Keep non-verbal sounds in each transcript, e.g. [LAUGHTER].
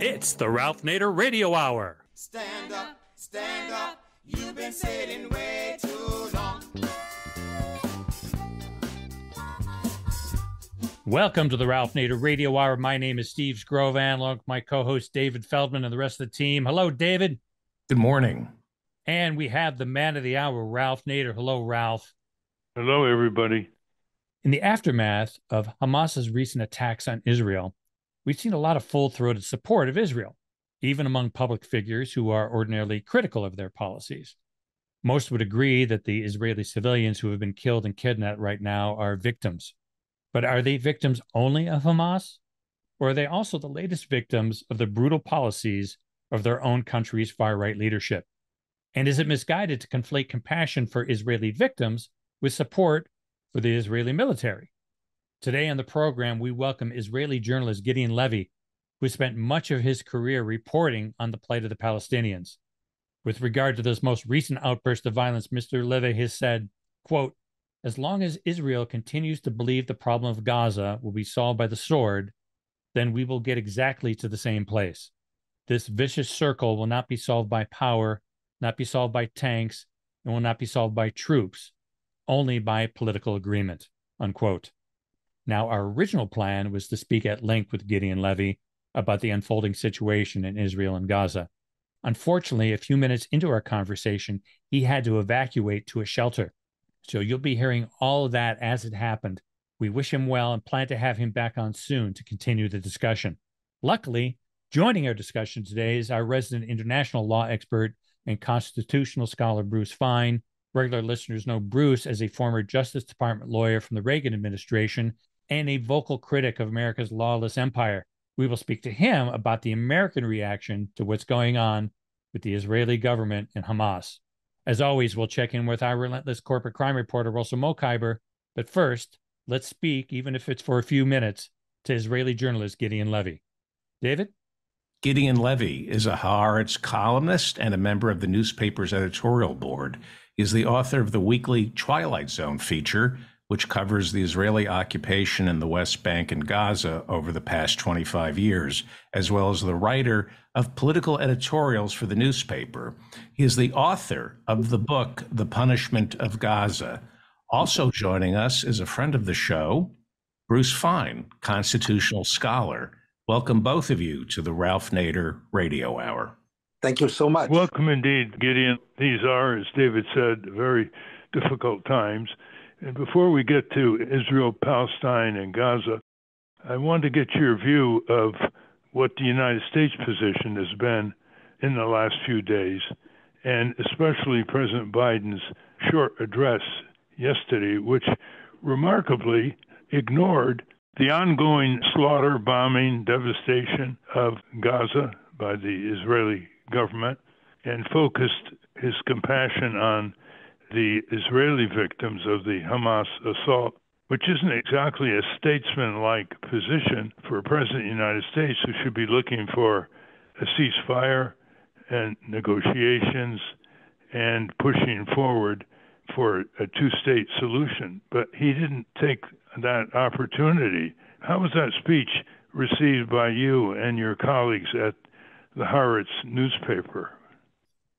It's the Ralph Nader Radio Hour. Stand up, stand up. You've been sitting way too long. Welcome to the Ralph Nader Radio Hour. My name is Steve Skrovan, along with my co-host David Feldman and the rest of the team. Hello, David. Good morning. And we have the man of the hour, Ralph Nader. Hello, Ralph. Hello, everybody. In the aftermath of Hamas's recent attacks on Israel, we've seen a lot of full throated support of Israel, even among public figures who are ordinarily critical of their policies. Most would agree that the Israeli civilians who have been killed and kidnapped right now are victims. But are they victims only of Hamas? Or are they also the latest victims of the brutal policies of their own country's far right leadership? And is it misguided to conflate compassion for Israeli victims with support for the Israeli military? Today on the program, we welcome Israeli journalist Gideon Levy, who spent much of his career reporting on the plight of the Palestinians. With regard to this most recent outburst of violence, Mr. Levy has said, quote, as long as Israel continues to believe the problem of Gaza will be solved by the sword, then we will get exactly to the same place. This vicious circle will not be solved by power, not be solved by tanks, and will not be solved by troops, only by political agreement. Unquote. Now, our original plan was to speak at length with Gideon Levy about the unfolding situation in Israel and Gaza. Unfortunately, a few minutes into our conversation, he had to evacuate to a shelter. So you'll be hearing all of that as it happened. We wish him well and plan to have him back on soon to continue the discussion. Luckily, joining our discussion today is our resident international law expert and constitutional scholar, Bruce Fein. Regular listeners know Bruce as a former Justice Department lawyer from the Reagan administration and a vocal critic of America's lawless empire. We will speak to him about the American reaction to what's going on with the Israeli government and Hamas. As always, we'll check in with our relentless corporate crime reporter, Russell Mokhiber. But first, let's speak, even if it's for a few minutes, to Israeli journalist Gideon Levy. David? Gideon Levy is a Haaretz columnist and a member of the newspaper's editorial board. He is the author of the weekly Twilight Zone feature, which covers the Israeli occupation in the West Bank and Gaza over the past 25 years, as well as the writer of political editorials for the newspaper. He is the author of the book, The Punishment of Gaza. Also joining us is a friend of the show, Bruce Fein, constitutional scholar. Welcome, both of you, to the Ralph Nader Radio Hour. Thank you so much. Welcome indeed, Gideon. These are, as David said, very difficult times. And before we get to Israel, Palestine, and Gaza, I want to get your view of what the United States position has been in the last few days, and especially President Biden's short address yesterday, which remarkably ignored the ongoing slaughter, bombing, devastation of Gaza by the Israeli government and focused his compassion on the Israeli victims of the Hamas assault, which isn't exactly a statesman-like position for a president of the United States who should be looking for a ceasefire and negotiations and pushing forward for a two-state solution. But he didn't take that opportunity. How was that speech received by you and your colleagues at the Haaretz newspaper?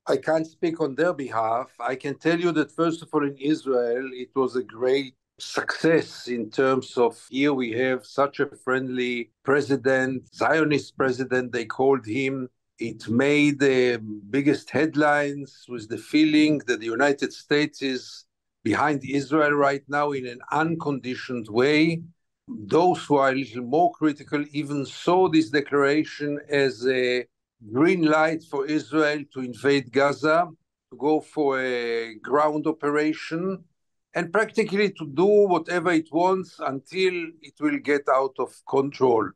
I can't speak on their behalf. I can tell you that, first of all, in Israel, it was a great success in terms of here we have such a friendly president, Zionist president, they called him. It made the biggest headlines with the feeling that the United States is behind Israel right now in an unconditioned way. Those who are a little more critical even saw this declaration as a green light for Israel to invade Gaza, to go for a ground operation, and practically to do whatever it wants until it will get out of control.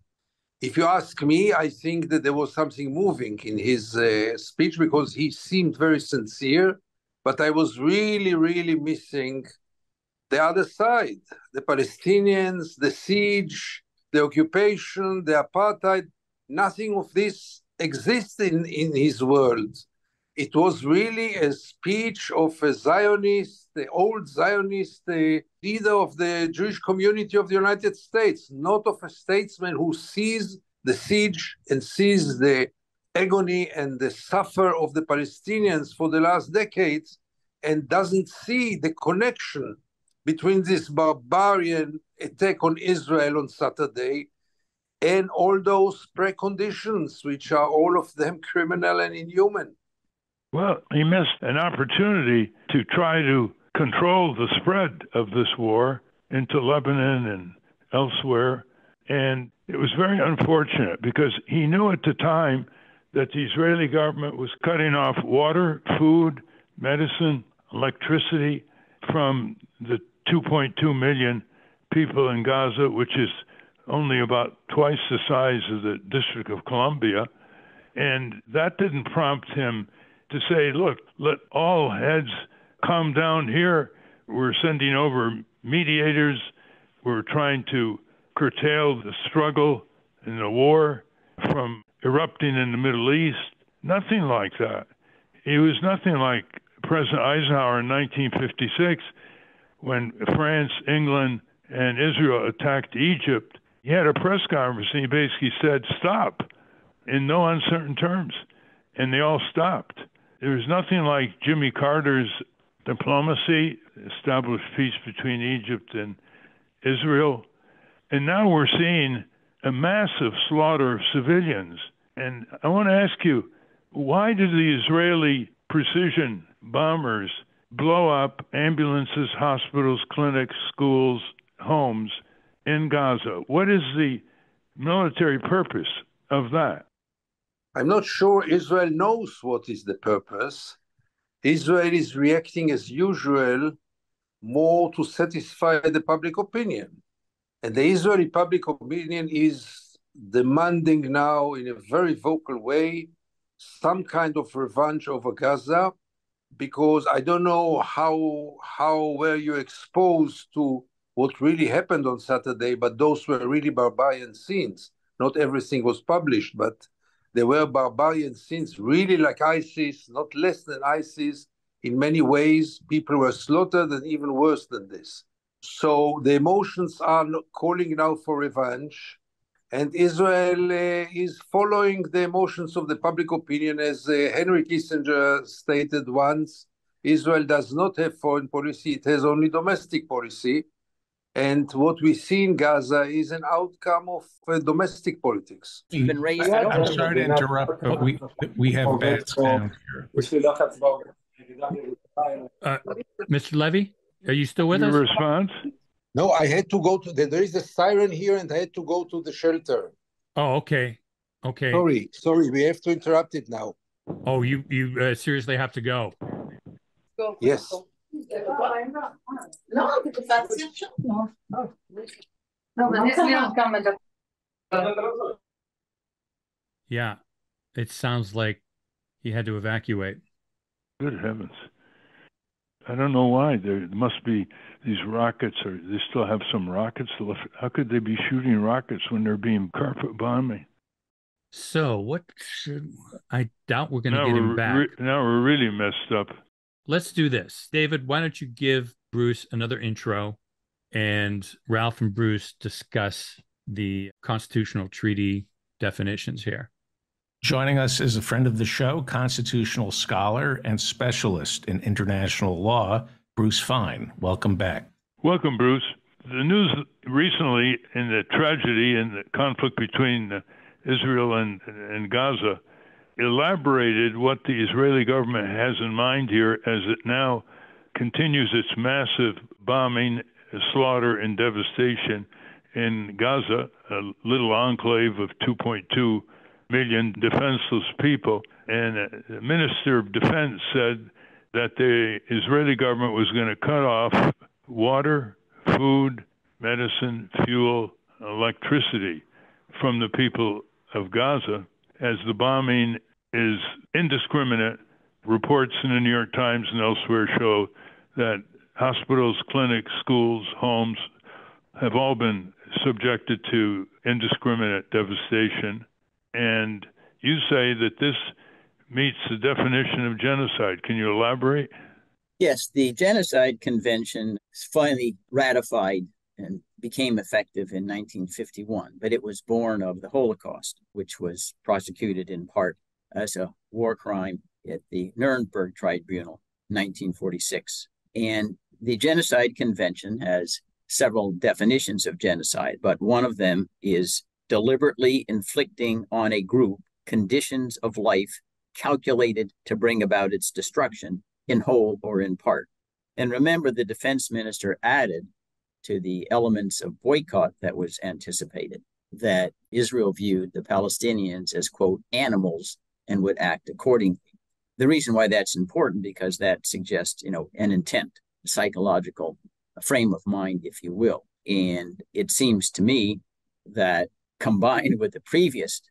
If you ask me, I think that there was something moving in his uh, speech because he seemed very sincere, but I was really, really missing the other side the Palestinians, the siege, the occupation, the apartheid. Nothing of this exists in, in his world. It was really a speech of a Zionist, the old Zionist the leader of the Jewish community of the United States, not of a statesman who sees the siege and sees the agony and the suffer of the Palestinians for the last decades and doesn't see the connection between this barbarian attack on Israel on Saturday and all those preconditions, which are all of them [LAUGHS] criminal and inhuman. Well, he missed an opportunity to try to control the spread of this war into Lebanon and elsewhere. And it was very unfortunate because he knew at the time that the Israeli government was cutting off water, food, medicine, electricity from the 2.2 million people in Gaza, which is only about twice the size of the District of Columbia. And that didn't prompt him to say, look, let all heads calm down here. We're sending over mediators. We're trying to curtail the struggle and the war from erupting in the Middle East. Nothing like that. It was nothing like President Eisenhower in 1956 when France, England, and Israel attacked Egypt. He had a press conference and he basically said, Stop, in no uncertain terms. And they all stopped. There was nothing like Jimmy Carter's diplomacy, established peace between Egypt and Israel. And now we're seeing a massive slaughter of civilians. And I want to ask you, why did the Israeli precision bombers blow up ambulances, hospitals, clinics, schools, homes in Gaza? What is the military purpose of that? I'm not sure Israel knows what is the purpose. Israel is reacting as usual more to satisfy the public opinion. And the Israeli public opinion is demanding now, in a very vocal way, some kind of revenge over Gaza, because I don't know how how were you exposed to what really happened on Saturday, but those were really barbarian scenes. Not everything was published, but there were barbarian scenes, really like ISIS, not less than ISIS. In many ways, people were slaughtered, and even worse than this. So the emotions are calling now for revenge, and Israel uh, is following the emotions of the public opinion, as uh, Henry Kissinger stated once. Israel does not have foreign policy; it has only domestic policy. And what we see in Gaza is an outcome of uh, domestic politics. Been raised. I, am sorry to interrupt, but we we have bad sound here. Uh, Mr. Levy, are you still with Your us? response? No, I had to go to the, there is a siren here and I had to go to the shelter. Oh, okay. Okay. Sorry, sorry, we have to interrupt it now. Oh, you you uh, seriously have to go. Yes. לא, בקצת אפשר. לא, אבל יש לי עוד כמה דקות. [LAUGHS] Yeah. It sounds like he had to evacuate. Good heavens. I don't know why. There must be these rockets, or they still have some rockets left. How could they be shooting rockets when they're being carpet bombing? So, what should I doubt we're going to Now get him we're, back. re- now we're really messed up. Let's do this. David, why don't you give Bruce another intro and Ralph and Bruce discuss the constitutional treaty definitions here? Joining us is a friend of the show, constitutional scholar and specialist in international law, Bruce Fein. Welcome back. Welcome, Bruce. The news recently in the tragedy and the conflict between uh, Israel and, and Gaza elaborated what the Israeli government has in mind here as it now continues its massive bombing, slaughter, and devastation in Gaza, a little enclave of 2.2 million defenseless people. And the Minister of Defense said that the Israeli government was going to cut off water, food, medicine, fuel, electricity from the people of Gaza as the bombing is indiscriminate. Reports in the New York Times and elsewhere show that hospitals, clinics, schools, homes have all been subjected to indiscriminate devastation. And you say that this meets the definition of genocide. Can you elaborate? Yes, the Genocide Convention finally ratified and became effective in 1951, but it was born of the Holocaust, which was prosecuted in part as a war crime at the Nuremberg Tribunal 1946. And the Genocide Convention has several definitions of genocide, but one of them is deliberately inflicting on a group conditions of life calculated to bring about its destruction in whole or in part. And remember, the defense minister added to the elements of boycott that was anticipated that Israel viewed the Palestinians as, quote, animals and would act accordingly. The reason why that's important because that suggests, you know, an intent, a psychological frame of mind, if you will. And it seems to me that combined with the previous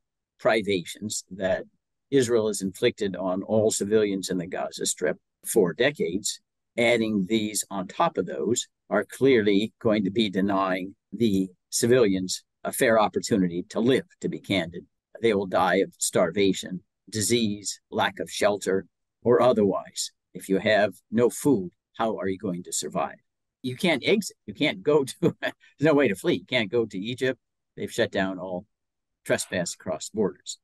privations that Israel has inflicted on all civilians in the Gaza Strip for decades, adding these on top of those are clearly going to be denying the civilians a fair opportunity to live, to be candid. They will die of starvation, disease, lack of shelter, or otherwise. If you have no food, how are you going to survive? You can't exit. You can't go [LAUGHS] to, there's no way to flee. You can't go to Egypt. They've shut down all trespass across borders.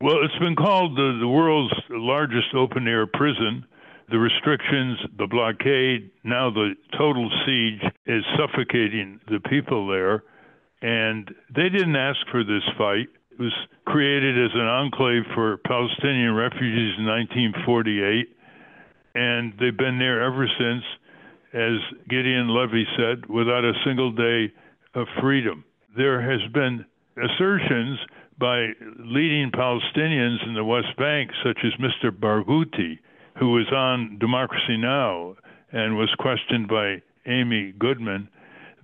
Well, it's been called the, the world's largest open air prison the restrictions, the blockade, now the total siege is suffocating the people there. And they didn't ask for this fight. Was created as an enclave for Palestinian refugees in 1948. And they've been there ever since, as Gideon Levy said, without a single day of freedom. There has been assertions by leading Palestinians in the West Bank, such as Mr. Barghouti, who was on Democracy Now! and was questioned by Amy Goodman,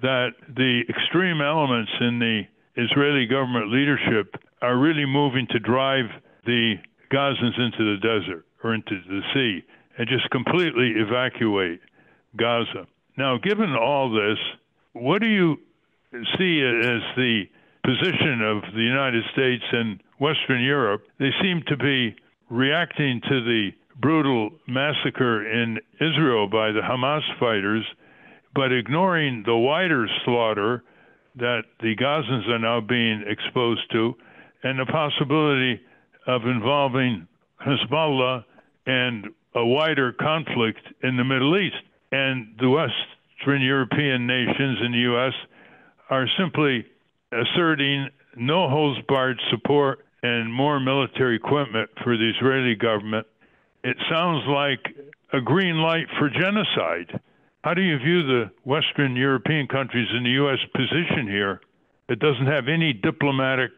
that the extreme elements in the Israeli government leadership are really moving to drive the Gazans into the desert or into the sea and just completely evacuate Gaza. Now, given all this, what do you see as the position of the United States and Western Europe? They seem to be reacting to the brutal massacre in Israel by the Hamas fighters, but ignoring the wider slaughter that the Gazans are now being exposed to, and the possibility of involving Hezbollah and a wider conflict in the Middle East. And the Western European nations and the U.S. are simply asserting no holds barred support and more military equipment for the Israeli government it sounds like a green light for genocide. How do you view the Western European countries and the U.S. position here? It doesn't have any diplomatic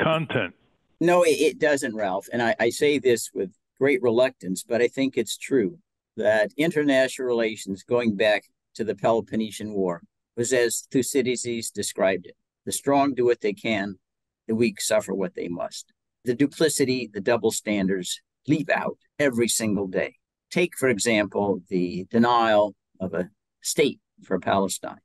content. No, it doesn't, Ralph. And I, I say this with great reluctance, but I think it's true that international relations going back to the Peloponnesian War was as Thucydides described it the strong do what they can, the weak suffer what they must. The duplicity, the double standards, leap out every single day. Take, for example, the denial of a state for Palestine.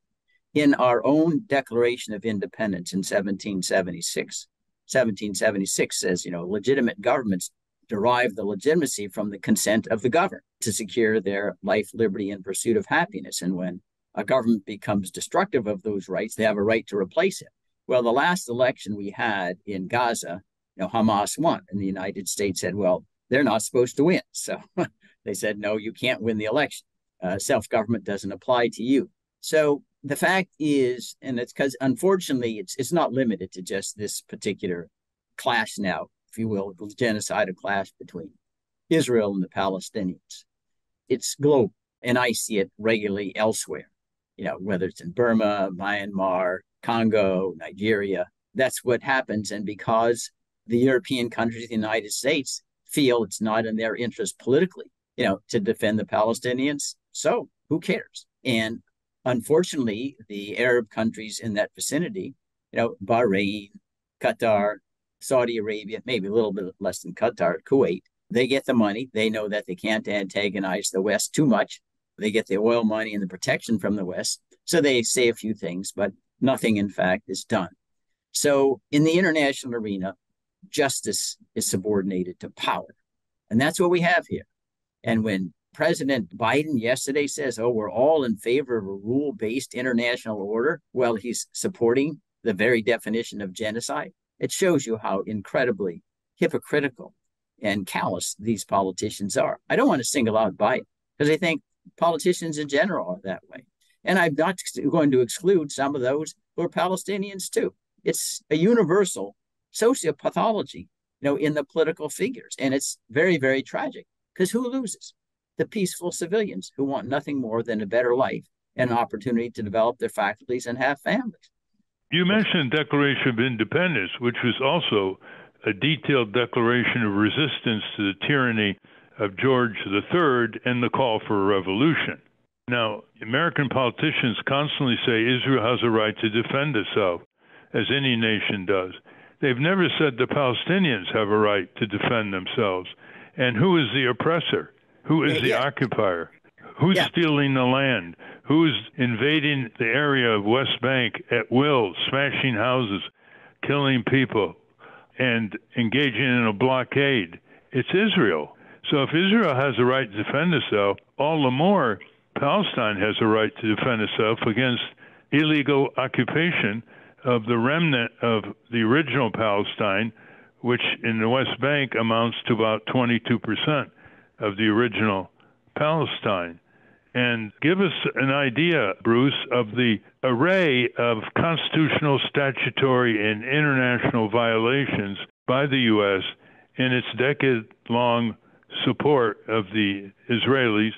In our own Declaration of Independence in 1776, 1776 says, you know, legitimate governments derive the legitimacy from the consent of the governed to secure their life, liberty, and pursuit of happiness. And when a government becomes destructive of those rights, they have a right to replace it. Well, the last election we had in Gaza, you know, Hamas won, and the United States said, well, they're not supposed to win. So [LAUGHS] they said, no, you can't win the election. Uh, Self government doesn't apply to you. So the fact is, and it's because unfortunately, it's it's not limited to just this particular clash now, if you will, genocidal clash between Israel and the Palestinians. It's global, and I see it regularly elsewhere. You know, whether it's in Burma, Myanmar, Congo, Nigeria, that's what happens. And because the European countries, the United States, feel it's not in their interest politically, you know, to defend the Palestinians. So who cares? And unfortunately, the Arab countries in that vicinity, you know, Bahrain, Qatar, Saudi Arabia, maybe a little bit less than Qatar, Kuwait, they get the money. They know that they can't antagonize the West too much. They get the oil money and the protection from the West. So they say a few things, but nothing, in fact, is done. So in the international arena, justice is subordinated to power. And that's what we have here. And when President Biden yesterday says, oh, we're all in favor of a rule based international order. Well, he's supporting the very definition of genocide. It shows you how incredibly hypocritical and callous these politicians are. I don't want to single out Biden because I think politicians in general are that way. And I'm not going to exclude some of those who are Palestinians too. It's a universal sociopathology, you know, in the political figures. And it's very, very tragic because who loses? The peaceful civilians who want nothing more than a better life and an opportunity to develop their faculties and have families. You mentioned Declaration of Independence, which was also a detailed declaration of resistance to the tyranny of George III and the call for a revolution. Now, American politicians constantly say Israel has a right to defend itself, as any nation does. They've never said the Palestinians have a right to defend themselves. And who is the oppressor? Who is the occupier? Who's yeah. stealing the land? Who's invading the area of West Bank at will, smashing houses, killing people, and engaging in a blockade? It's Israel. So if Israel has a right to defend itself, all the more Palestine has a right to defend itself against illegal occupation of the remnant of the original Palestine, which in the West Bank amounts to about 22% of the original Palestine. And give us an idea, Bruce, of the array of constitutional, statutory, and international violations by the U.S. in its decade long support of the Israelis.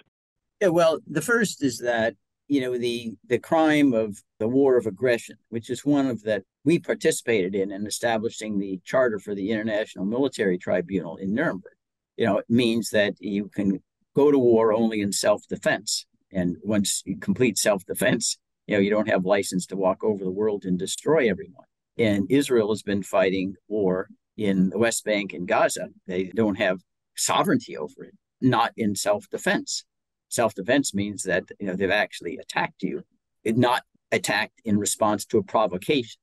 Yeah, well, the first is that you know the the crime of the war of aggression, which is one of that we participated in in establishing the charter for the International Military Tribunal in Nuremberg. You know, it means that you can go to war only in self-defense, and once you complete self-defense, you know you don't have license to walk over the world and destroy everyone. And Israel has been fighting war in the West Bank and Gaza. They don't have sovereignty over it, not in self-defense self-defense means that you know they've actually attacked you, not attacked in response to a provocation.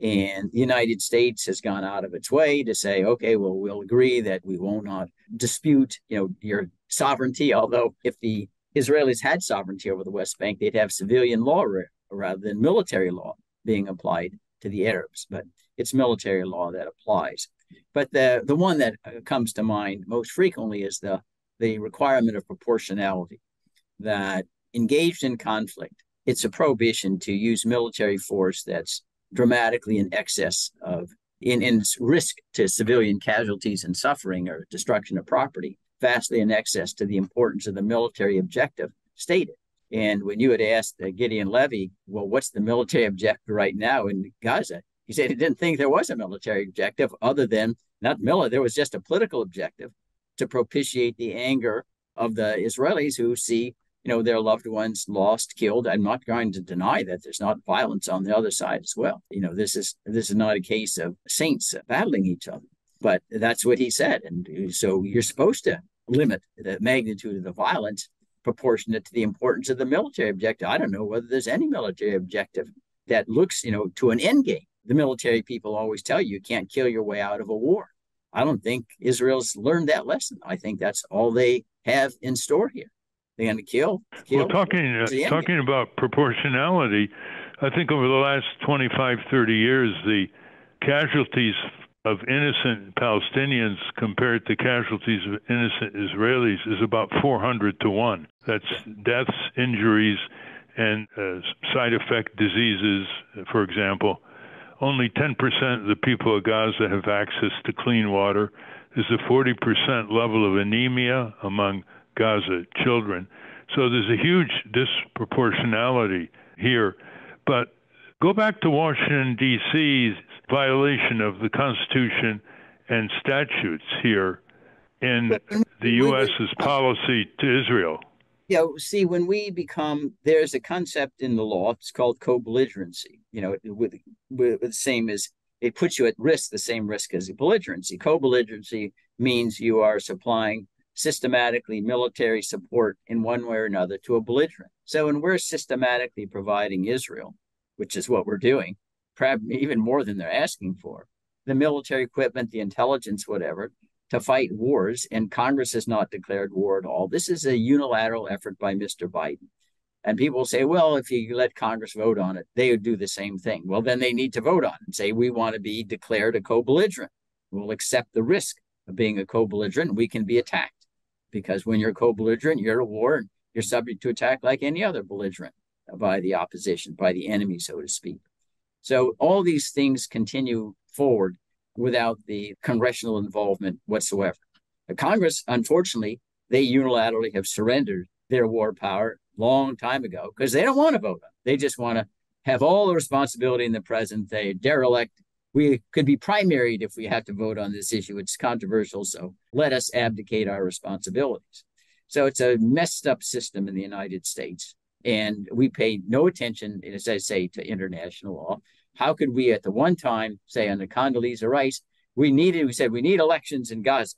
And the United States has gone out of its way to say, okay, well, we'll agree that we will not dispute, you know, your sovereignty. Although if the Israelis had sovereignty over the West Bank, they'd have civilian law rather than military law being applied to the Arabs. But it's military law that applies. But the the one that uh, comes to mind most frequently is the the requirement of proportionality that engaged in conflict, it's a prohibition to use military force that's dramatically in excess of in, in risk to civilian casualties and suffering or destruction of property, vastly in excess to the importance of the military objective stated. And when you had asked uh, Gideon Levy, well, what's the military objective right now in Gaza? He said he didn't think there was a military objective other than not Miller, there was just a political objective to propitiate the anger of the Israelis who see, you know, their loved ones lost, killed. I'm not going to deny that there's not violence on the other side as well. You know, this is this is not a case of saints battling each other, but that's what he said. And so you're supposed to limit the magnitude of the violence proportionate to the importance of the military objective. I don't know whether there's any military objective that looks, you know, to an end game. The military people always tell you you can't kill your way out of a war. I don't think Israel's learned that lesson. I think that's all they have in store here. They're going to kill. kill well, talking uh, talking about proportionality, I think over the last 25, 30 years, the casualties of innocent Palestinians compared to casualties of innocent Israelis is about 400 to 1. That's deaths, injuries, and uh, side effect diseases, for example. Only 10% of the people of Gaza have access to clean water. There's a 40% level of anemia among Gaza children. So there's a huge disproportionality here. But go back to Washington, D.C.'s violation of the Constitution and statutes here in the U.S.'s policy to Israel you know, see, when we become, there's a concept in the law, it's called co-belligerency, you know, with, with the same as it puts you at risk, the same risk as belligerency. Co-belligerency means you are supplying systematically military support in one way or another to a belligerent. So when we're systematically providing Israel, which is what we're doing, perhaps even more than they're asking for, the military equipment, the intelligence, whatever, to fight wars, and Congress has not declared war at all. This is a unilateral effort by Mr. Biden. And people say, well, if you let Congress vote on it, they would do the same thing. Well, then they need to vote on it and say, we want to be declared a co belligerent. We'll accept the risk of being a co belligerent. We can be attacked because when you're a co belligerent, you're at war and you're subject to attack like any other belligerent by the opposition, by the enemy, so to speak. So all these things continue forward without the congressional involvement whatsoever. The Congress, unfortunately, they unilaterally have surrendered their war power long time ago because they don't want to vote on. They just want to have all the responsibility in the present. They derelict. We could be primaried if we have to vote on this issue. It's controversial, so let us abdicate our responsibilities. So it's a messed up system in the United States. And we pay no attention, as I say, to international law. How could we, at the one time, say under Condoleezza Rice, we needed, we said we need elections in Gaza.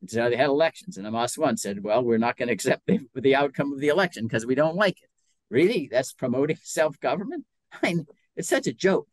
And so they had elections, and Hamas one said, "Well, we're not going to accept the, the outcome of the election because we don't like it." Really, that's promoting [LAUGHS] self-government. I mean, it's such a joke.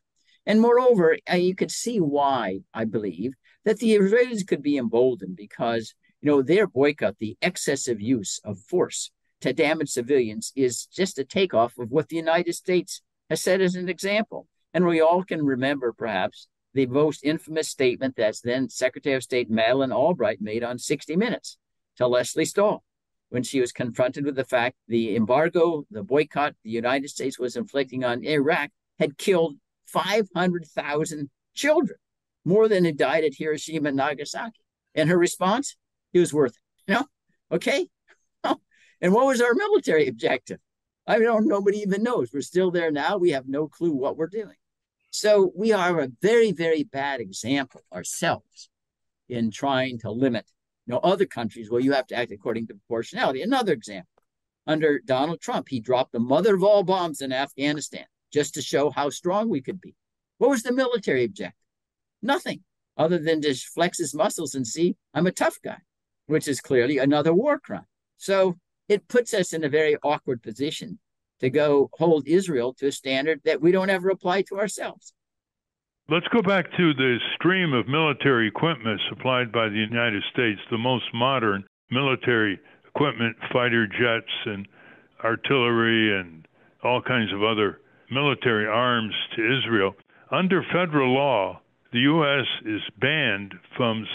And moreover, uh, you could see why I believe that the Israelis could be emboldened because you know their boycott, the excessive use of force to damage civilians, is just a takeoff of what the United States has set as an example. And we all can remember, perhaps, the most infamous statement that then Secretary of State Madeleine Albright made on 60 Minutes to Lesley Stahl when she was confronted with the fact the embargo, the boycott the United States was inflicting on Iraq had killed 500,000 children, more than had died at Hiroshima and Nagasaki. And her response, it was worth it. You know, okay. [LAUGHS] and what was our military objective? I don't, nobody even knows. We're still there now. We have no clue what we're doing. So we are a very, very bad example ourselves in trying to limit you know, other countries where you have to act according to proportionality. Another example, under Donald Trump, he dropped the mother of all bombs in Afghanistan just to show how strong we could be. What was the military objective? Nothing other than to flex his muscles and see I'm a tough guy, which is clearly another war crime. So it puts us in a very awkward position to go hold Israel to a standard that we don't ever apply to ourselves. Let's go back to the stream of military equipment supplied by the United States, the most modern military equipment, fighter jets and artillery and all kinds of other military arms to Israel. Under federal law, the U.S. is banned from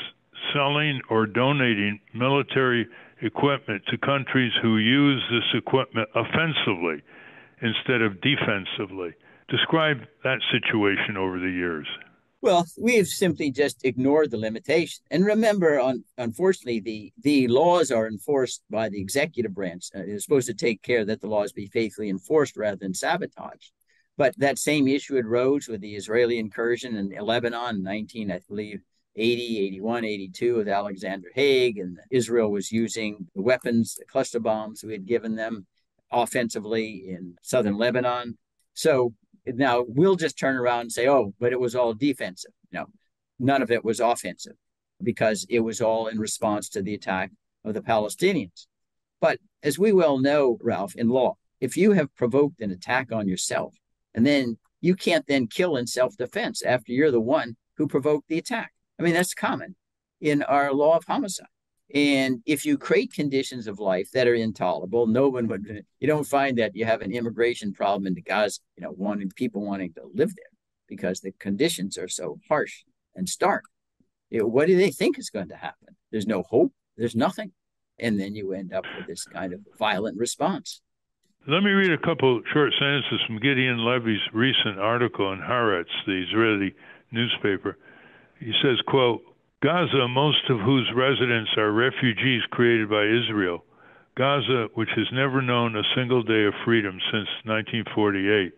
selling or donating military equipment to countries who use this equipment offensively instead of defensively. Describe that situation over the years. Well, we've simply just ignored the limitation. And remember, unfortunately, the, the laws are enforced by the executive branch. Uh, it's supposed to take care that the laws be faithfully enforced rather than sabotaged. But that same issue arose with the Israeli incursion in Lebanon in 19, I believe, 80, 81, 82 with Alexander Haig, and Israel was using the weapons, the cluster bombs we had given them offensively in southern Lebanon. So now we'll just turn around and say, oh, but it was all defensive. No, none of it was offensive because it was all in response to the attack of the Palestinians. But as we well know, Ralph, in law, if you have provoked an attack on yourself and then you can't then kill in self defense after you're the one who provoked the attack. I mean, that's common in our law of homicide. And if you create conditions of life that are intolerable, no one would, you don't find that you have an immigration problem into Gaza, you know, wanting people wanting to live there because the conditions are so harsh and stark. You know, what do they think is going to happen? There's no hope, there's nothing. And then you end up with this kind of violent response. Let me read a couple short sentences from Gideon Levy's recent article in Haaretz, the Israeli newspaper. He says, quote, Gaza, most of whose residents are refugees created by Israel. Gaza, which has never known a single day of freedom since 1948.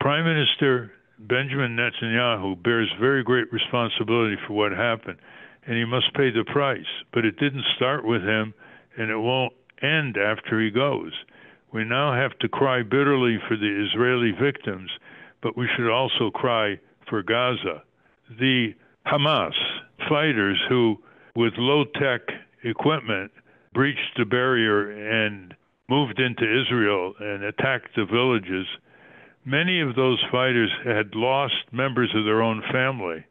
Prime Minister Benjamin Netanyahu bears very great responsibility for what happened, and he must pay the price. But it didn't start with him, and it won't end after he goes. We now have to cry bitterly for the Israeli victims, but we should also cry for Gaza. The Hamas fighters who, with low tech equipment, breached the barrier and moved into Israel and attacked the villages. Many of those fighters had lost members of their own family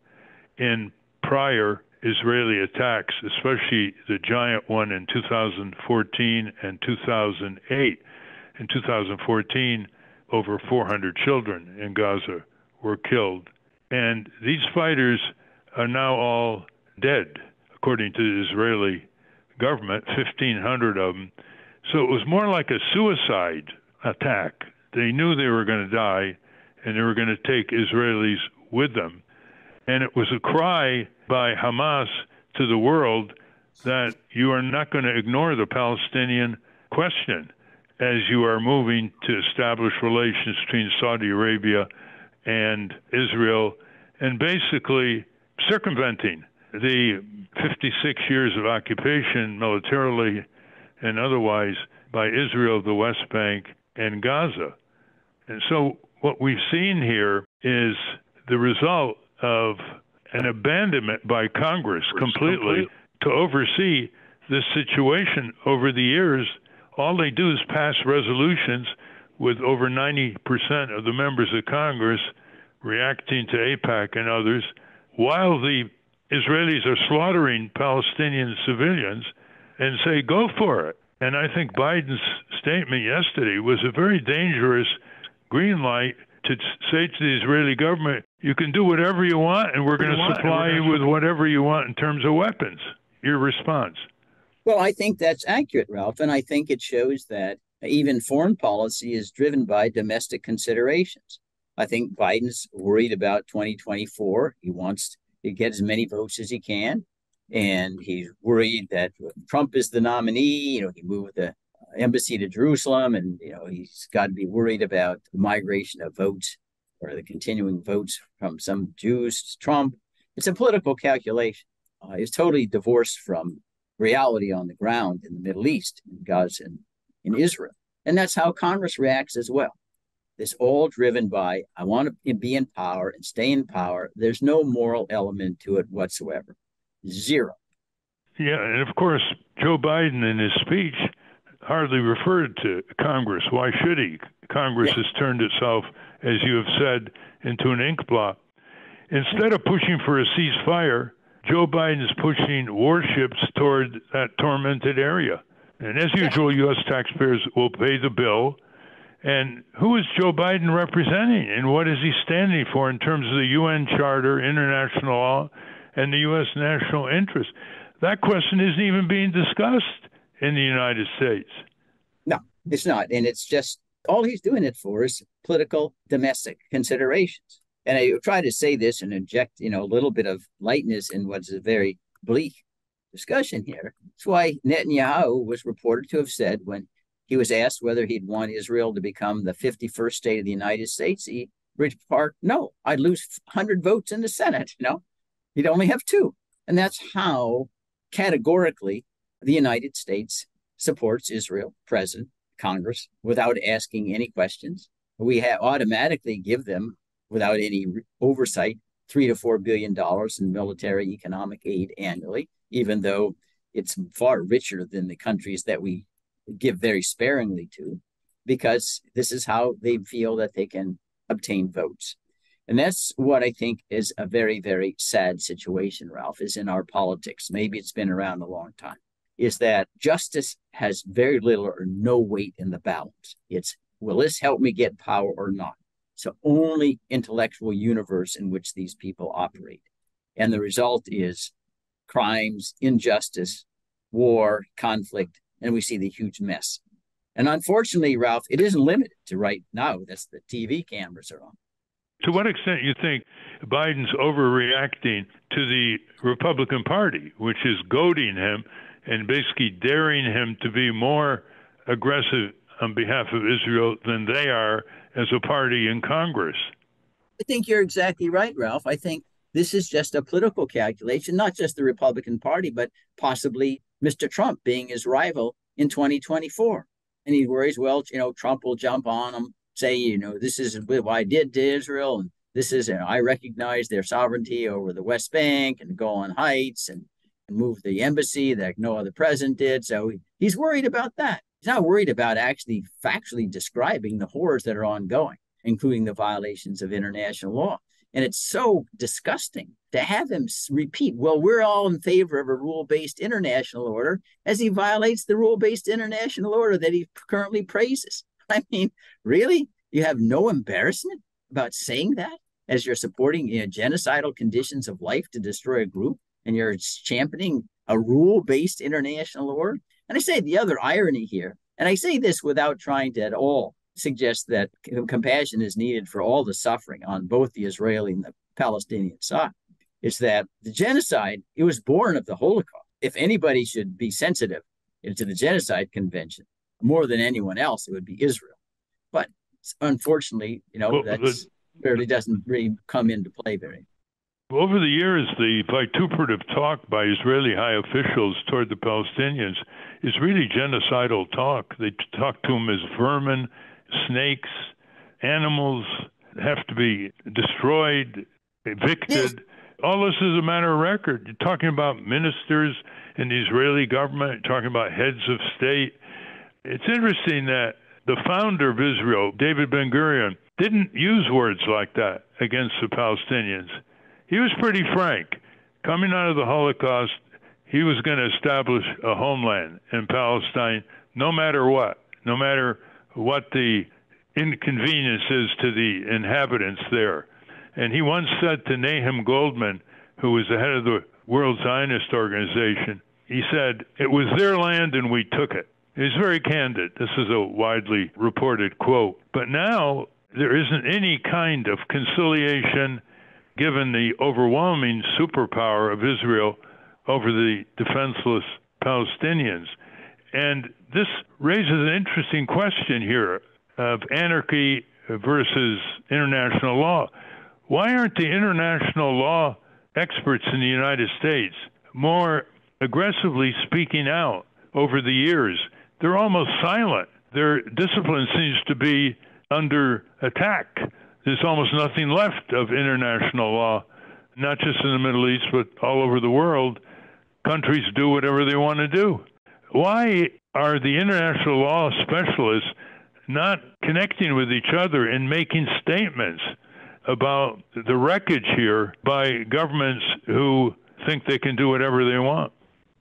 in prior Israeli attacks, especially the giant one in 2014 and 2008. In 2014, over 400 children in Gaza were killed. And these fighters are now all dead, according to the Israeli government, 1,500 of them. So it was more like a suicide attack. They knew they were going to die, and they were going to take Israelis with them. And it was a cry by Hamas to the world that you are not going to ignore the Palestinian question as you are moving to establish relations between Saudi Arabia and Israel and basically circumventing the 56 years of occupation militarily and otherwise by Israel, the West Bank, and Gaza. And so what we've seen here is the result of an abandonment by Congress completely to oversee this situation over the years. All they do is pass resolutions with over 90% of the members of Congress reacting to AIPAC and others, while the Israelis are slaughtering Palestinian civilians and say, go for it. And I think Biden's statement yesterday was a very dangerous green light to say to the Israeli government, you can do whatever you want, and we're going to supply you with whatever you want in terms of weapons. Your response? Well, I think that's accurate, Ralph. And I think it shows that even foreign policy is driven by domestic considerations. I think Biden's worried about 2024. He wants to get as many votes as he can. And he's worried that Trump is the nominee. You know, he moved the embassy to Jerusalem, and you know he's got to be worried about the migration of votes or the continuing votes from some Jews to Trump. It's a political calculation. Uh, it's totally divorced from reality on the ground in the Middle East, in Gaza, and in Israel. And that's how Congress reacts as well. This all driven by I want to be in power and stay in power. There's no moral element to it whatsoever. Zero. Yeah, and of course, Joe Biden in his speech hardly referred to Congress. Why should he? Congress yeah. has turned itself, as you have said, into an ink blot. Instead of pushing for a ceasefire, Joe Biden is pushing warships toward that tormented area. And as usual, U.S. taxpayers will pay the bill. And who is Joe Biden representing? And what is he standing for in terms of the UN Charter, international law, and the U.S. national interest? That question isn't even being discussed in the United States. No, it's not. And it's just all he's doing it for is political domestic considerations. And I try to say this and inject, you know, a little bit of lightness in what's a very bleak discussion here. That's why Netanyahu was reported to have said when he was asked whether he'd want Israel to become the 51st state of the United States, he Park, no, I'd lose 100 votes in the Senate. You know, he'd only have two. And that's how categorically the United States supports Israel, President, Congress, without asking any questions. We automatically give them, without any oversight, three to four billion dollars in military economic aid annually, even though it's far richer than the countries that we give very sparingly to, because this is how they feel that they can obtain votes. And that's what I think is a very, very sad situation, Ralph, is in our politics. Maybe it's been around a long time is that justice has very little or no weight in the balance. It's will this help me get power or not? So only intellectual universe in which these people operate. And the result is crimes, injustice, war, conflict, and we see the huge mess. And unfortunately, Ralph, it isn't limited to right now. That's the TV cameras are on. To what extent you think Biden's overreacting to the Republican Party, which is goading him and basically daring him to be more aggressive on behalf of Israel than they are as a party in Congress. I think you're exactly right, Ralph. I think this is just a political calculation, not just the Republican Party, but possibly Mr. Trump being his rival in 2024. And he worries, well, you know, Trump will jump on him, say, you know, this is what I did to Israel, and this is, you know, I recognize their sovereignty over the West Bank and Golan Heights, and move the embassy that no other president did. So he's worried about that. He's not worried about actually factually describing the horrors that are ongoing, including the violations of international law. And it's so disgusting to have him repeat, well, we're all in favor of a rule based international order as he violates the rule based international order that he currently praises. [LAUGHS] I mean, really? You have no embarrassment about saying that as you're supporting you know, genocidal conditions of life to destroy a group and you're championing a rule based international order? And I say the other irony here, and I say this without trying to at all suggest that compassion is needed for all the suffering on both the Israeli and the Palestinian side, is that the genocide, it was born of the Holocaust. If anybody should be sensitive to the Genocide Convention more than anyone else, it would be Israel. But unfortunately, you know, well, that really doesn't really come into play very. Over the years, the vituperative talk by Israeli high officials toward the Palestinians is really genocidal talk. They talk to them as vermin, snakes, animals have to be destroyed, evicted. All this is a matter of record. You're talking about ministers in the Israeli government, you're talking about heads of state. It's interesting that the founder of Israel, David Ben Gurion, didn't use words like that against the Palestinians. He was pretty frank. Coming out of the Holocaust, he was going to establish a homeland in Palestine no matter what, no matter what the inconvenience is to the inhabitants there. And he once said to Nahum Goldmann, who was the head of the World Zionist Organization, he said, It was their land and we took it. He's very candid. This is a widely reported quote. But now there isn't any kind of conciliation given the overwhelming superpower of Israel over the defenseless Palestinians. And this raises an interesting question here of anarchy versus international law. Why aren't the international law experts in the United States more aggressively speaking out over the years? They're almost silent. Their discipline seems to be under attack. There's almost nothing left of international law, not just in the Middle East, but all over the world. Countries do whatever they want to do. Why are the international law specialists not connecting with each other and making statements about the wreckage here by governments who think they can do whatever they want?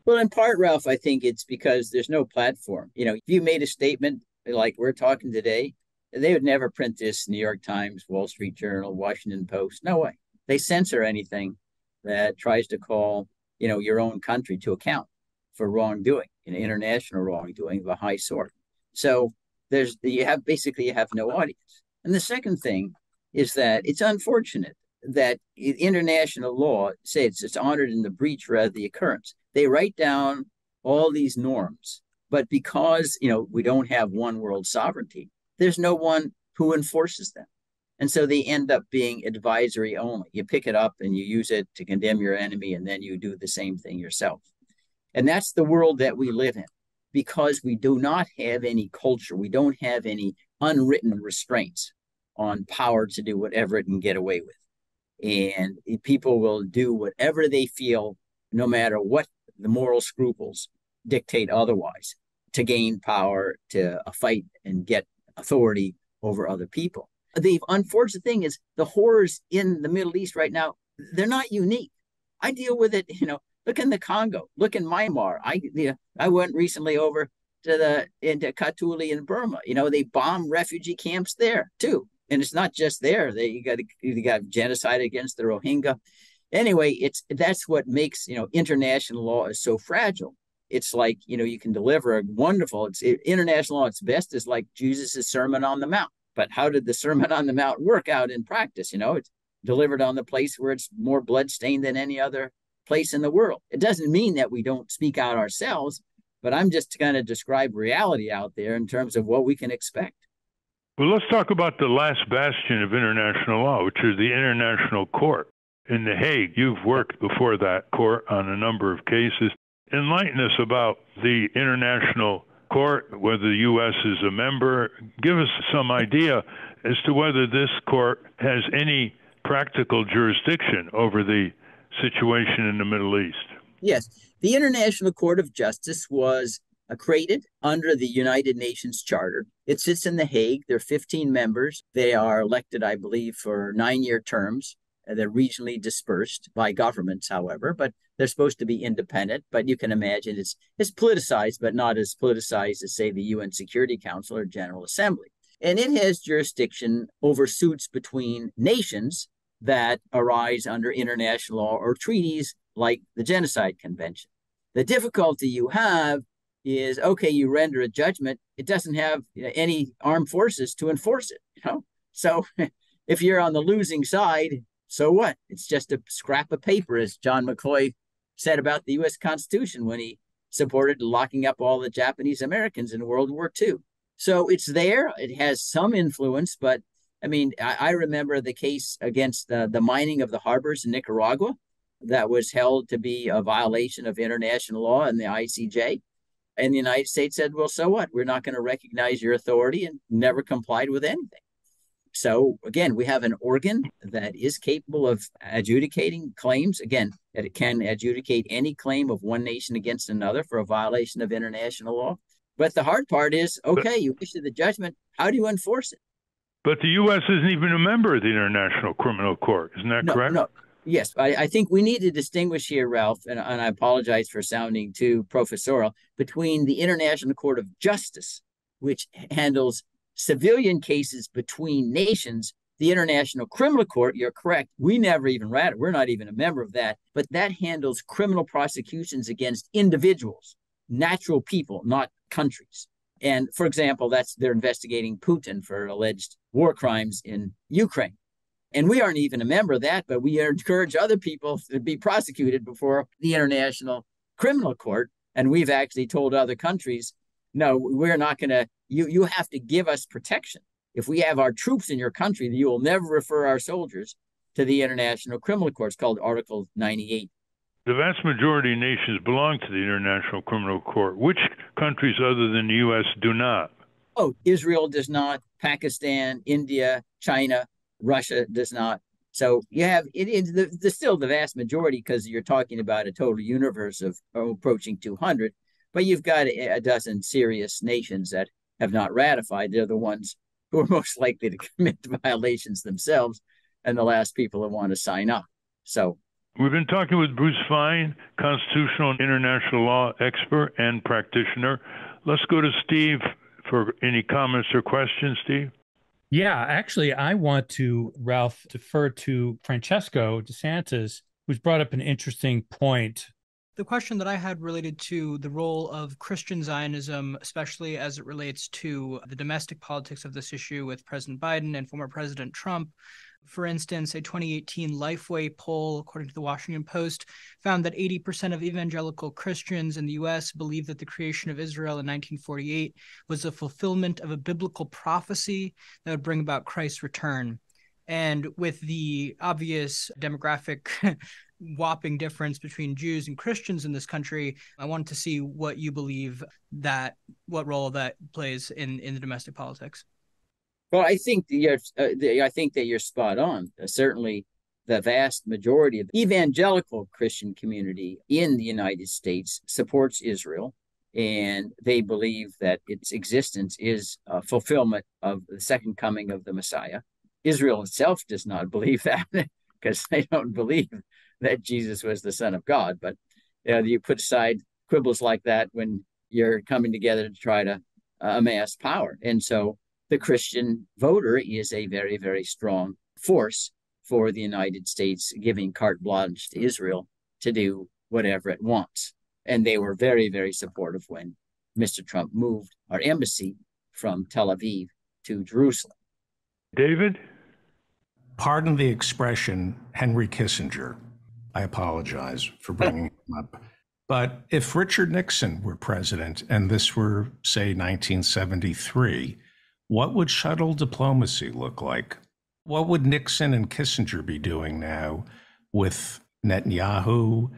Well, in part, Ralph, I think it's because there's no platform. You know, if you made a statement like we're talking today, they would never print this New York Times, Wall Street Journal, Washington Post. No way. They censor anything that tries to call, you know, your own country to account for wrongdoing, know, international wrongdoing of a high sort. So there's you have basically you have no audience. And the second thing is that it's unfortunate that international law says it's honored in the breach rather the occurrence. They write down all these norms, but because you know we don't have one world sovereignty, there's no one who enforces them. And so they end up being advisory only. You pick it up and you use it to condemn your enemy, and then you do the same thing yourself. And that's the world that we live in because we do not have any culture. We don't have any unwritten restraints on power to do whatever it can get away with. And people will do whatever they feel, no matter what the moral scruples dictate otherwise, to gain power, to fight and get authority over other people. The unfortunate thing is the horrors in the Middle East right now, they're not unique. I deal with it, you know, look in the Congo, look in Myanmar. I you know, I went recently over to the into Katuli in Burma. You know, they bomb refugee camps there too. And it's not just there. They you got you got genocide against the Rohingya. Anyway, it's that's what makes you know international law is so fragile it's like you know you can deliver a wonderful it's it, international law its best is like jesus' sermon on the mount. But how did the sermon on the mount work out in practice? You know it's delivered on the place where it's more bloodstained than any other place in the world. It doesn't mean that we don't speak out ourselves but i'm just going to describe reality out there in terms of what we can expect. Well let's talk about the last bastion of international law which is the international court. In the hague you've worked before that court on a number of cases enlighten us about the international court, whether the U.S. is a member. Give us some idea as to whether this court has any practical jurisdiction over the situation in the Middle East. Yes. The International Court of Justice was created under the United Nations Charter. It sits in The Hague. There are 15 members. They are elected, I believe, for nine year terms. Uh, they're regionally dispersed by governments, however, but they're supposed to be independent. But you can imagine it's it's politicized, but not as politicized as, say, the UN Security Council or General Assembly. And it has jurisdiction over suits between nations that arise under international law or treaties like the Genocide Convention. The difficulty you have is okay, you render a judgment, it doesn't have any armed forces to enforce it. You know? So [LAUGHS] if you're on the losing side, so what? It's just a scrap of paper, as John McCloy said about the US Constitution when he supported locking up all the Japanese Americans in World War II. So it's there, it has some influence, but I mean, I, I remember the case against the, the mining of the harbors in Nicaragua that was held to be a violation of international law in the ICJ. And the United States said, well, so what? We're not going to recognize your authority and never complied with anything. So again, we have an organ that is capable of adjudicating claims. Again, that it can adjudicate any claim of one nation against another for a violation of international law. But the hard part is, okay, you issue the judgment. How do you enforce it? But the U.S. isn't even a member of the International Criminal Court. Isn't that no, correct? No. Yes, I, I, think we need to distinguish here, Ralph, and, and I apologize for sounding too professorial, between the International Court of Justice, which handles civilian cases between nations, the International Criminal Court, you're correct. We never even read it. We're not even a member of that. But that handles criminal prosecutions against individuals, natural people, not countries. And for example, that's they're investigating Putin for alleged war crimes in Ukraine. And we aren't even a member of that, but we encourage other people to be prosecuted before the International Criminal Court. And we've actually told other countries, no, we're not going to you you have to give us protection. If we have our troops in your country, you will never refer our soldiers to the International Criminal Court. It's called Article 98. The vast majority of nations belong to the International Criminal Court. Which countries other than the U.S. do not? Oh, Israel does not, Pakistan, India, China, Russia does not. So you have it, it the, the still the vast majority because you're talking about a total universe of approaching 200, but you've got a, a dozen serious nations that have not ratified, they're the ones who are [LAUGHS] most likely to commit [LAUGHS] violations themselves and the last people that want to sign up. So we've been talking with Bruce Fein, constitutional and international law expert and practitioner. Let's go to Steve for any comments or questions, Steve. Yeah, actually, I want to, Ralph, defer to Francesco DeSantis, who's brought up an interesting point the question that I had related to the role of Christian Zionism, especially as it relates to the domestic politics of this issue with President Biden and former President Trump. For instance, a 2018 Lifeway poll, according to the Washington Post, found that 80% of evangelical Christians in the U.S. believe that the creation of Israel in 1948 was a fulfillment of a biblical prophecy that would bring about Christ's return. And with the obvious demographic [LAUGHS] whopping difference between Jews and Christians in this country. I wanted to see what you believe that what role that plays in in the domestic politics. Well, I think you're, uh, I think that you're spot on. Uh, certainly, the vast majority of the evangelical Christian community in the United States supports Israel, and they believe that its existence is a fulfillment of the second coming of the Messiah. Israel itself does not [LAUGHS] believe that because they don't believe that Jesus was the Son of God. But you, know, you put aside quibbles like that when you're coming together to try to uh, amass power. And so the Christian voter is a very, very strong force for the United States, giving carte blanche to Israel to do whatever it wants. And they were very, very supportive when Mr. Trump moved our embassy from Tel Aviv to Jerusalem. David? Pardon the expression, Henry Kissinger. I apologize for bringing him up. But if Richard Nixon were president and this were, say, 1973, what would shuttle diplomacy look like? What would Nixon and Kissinger be doing now with Netanyahu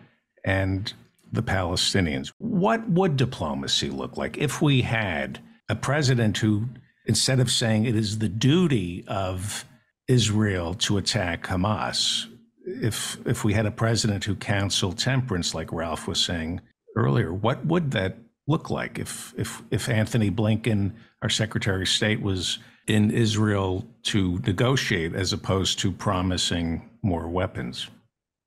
and the Palestinians? What would diplomacy look like if we had a president who, instead of saying it is the duty of Israel to attack Hamas, if if we had a president who counseled temperance, like Ralph was saying earlier, what would that look like if if if Antony Blinken, our Secretary of State, was in Israel to negotiate as opposed to promising more weapons?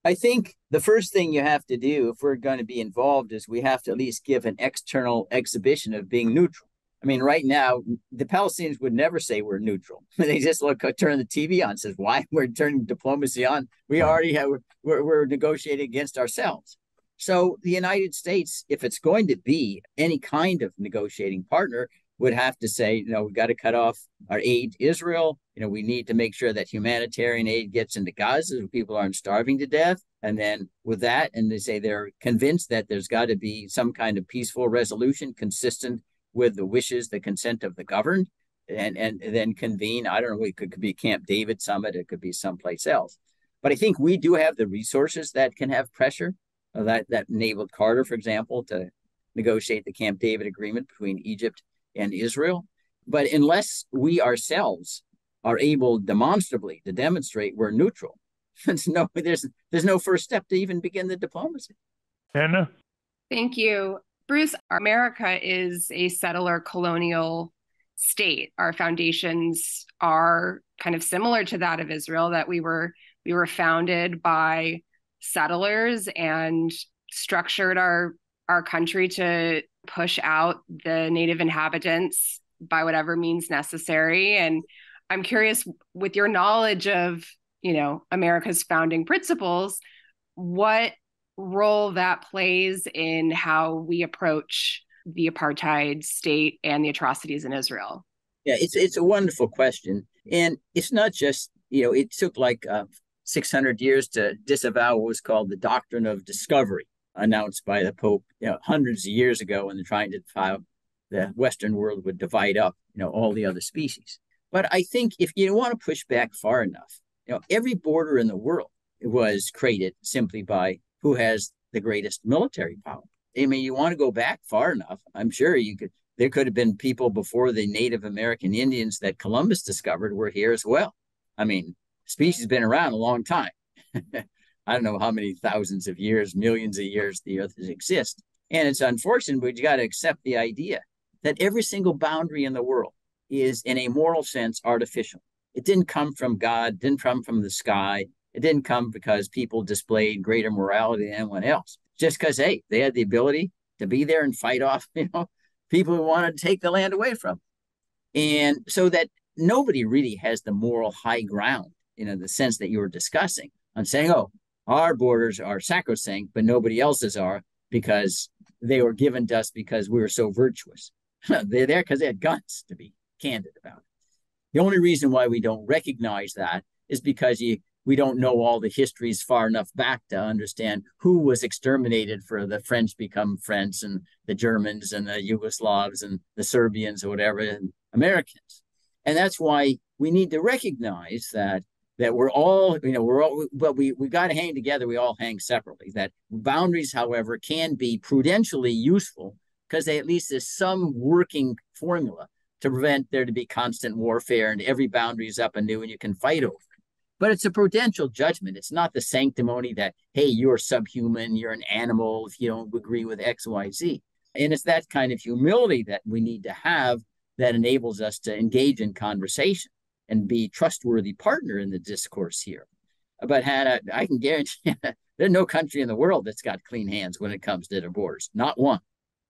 I think the first thing you have to do if we're going to be involved is we have to at least give an external exhibition of being neutral. I mean, right now, the Palestinians would never say we're neutral. [LAUGHS] They just look, uh, turn the TV on, says, "Why [LAUGHS] we're turning diplomacy on? We already have we're, we're negotiating against ourselves." So the United States, if it's going to be any kind of negotiating partner, would have to say, you know, we've got to cut off our aid to Israel. You know, we need to make sure that humanitarian aid gets into Gaza so people aren't starving to death. And then with that, and they say they're convinced that there's got to be some kind of peaceful resolution consistent with the wishes, the consent of the governed, and and then convene. I don't know. It could, could be Camp David summit. It could be someplace else. But I think we do have the resources that can have pressure. Uh, that that enabled Carter, for example, to negotiate the Camp David agreement between Egypt and Israel. But unless we ourselves are able demonstrably to demonstrate we're neutral, [LAUGHS] there's no there's there's no first step to even begin the diplomacy. Hannah? Thank you. Bruce, America is a settler colonial state. Our foundations are kind of similar to that of Israel, that we were we were founded by settlers and structured our our country to push out the native inhabitants by whatever means necessary. And I'm curious, with your knowledge of, you know, America's founding principles, what role that plays in how we approach the apartheid state and the atrocities in Israel? Yeah, it's it's a wonderful question, and it's not just you know it took like uh, 600 years to disavow what was called the doctrine of discovery, announced by the Pope you know, hundreds of years ago when they're trying to file the Western world would divide up, you know, all the other species. But I think if you want to push back far enough, you know, every border in the world was created simply by who has the greatest military power. I mean, you want to go back far enough, I'm sure you could. There could have been people before the Native American Indians that Columbus discovered were here as well. I mean, species been around a long time. [LAUGHS] I don't know how many thousands of years, millions of years the earth has exist. And it's unfortunate, but you got to accept the idea that every single boundary in the world is, in a moral sense, artificial. It didn't come from God, didn't come from the sky. It didn't come because people displayed greater morality than anyone else. Just because, hey, they had the ability to be there and fight off, [LAUGHS] you know, people who wanted to take the land away from. And so that nobody really has the moral high ground, you know, the sense that you were discussing on saying, oh, our borders are sacrosanct, but nobody else's are because they were given to us because we were so virtuous. [LAUGHS] They're there because they had guns, to be candid about it. The only reason why we don't recognize that is because you, we don't know all the histories far enough back to understand who was exterminated for the French become French and the Germans and the Yugoslavs and the Serbians or whatever, and Americans. And that's why we need to recognize that that we're all, you know, we're all, but we we got to hang together. We all hang separately. That boundaries, however, can be prudentially useful because they at least there's some working formula to prevent there to be constant warfare and every boundary is up anew and you can fight over. But it's a prudential judgment. It's not the sanctimony that, hey, you're subhuman, you're an animal if you don't agree with X, Y, Z. And it's that kind of humility that we need to have that enables us to engage in conversation and be trustworthy partner in the discourse here. But Hannah, I can guarantee you [LAUGHS] there's no country in the world that's got clean hands when it comes to divorce. Not one.